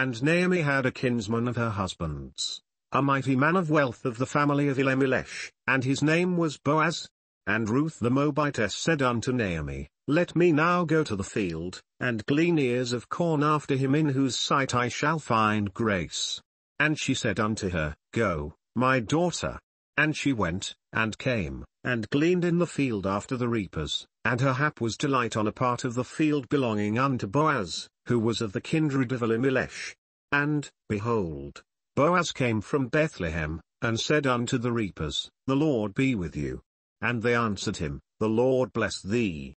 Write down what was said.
And Naomi had a kinsman of her husband's, a mighty man of wealth of the family of Elimelech, and his name was Boaz. And Ruth the Moabitess said unto Naomi, Let me now go to the field, and glean ears of corn after him in whose sight I shall find grace. And she said unto her, Go, my daughter. And she went, and came, and gleaned in the field after the reapers, and her hap was to light on a part of the field belonging unto Boaz, who was of the kindred of Elimelech. And, behold, Boaz came from Bethlehem, and said unto the reapers, The Lord be with you. And they answered him, The Lord bless thee.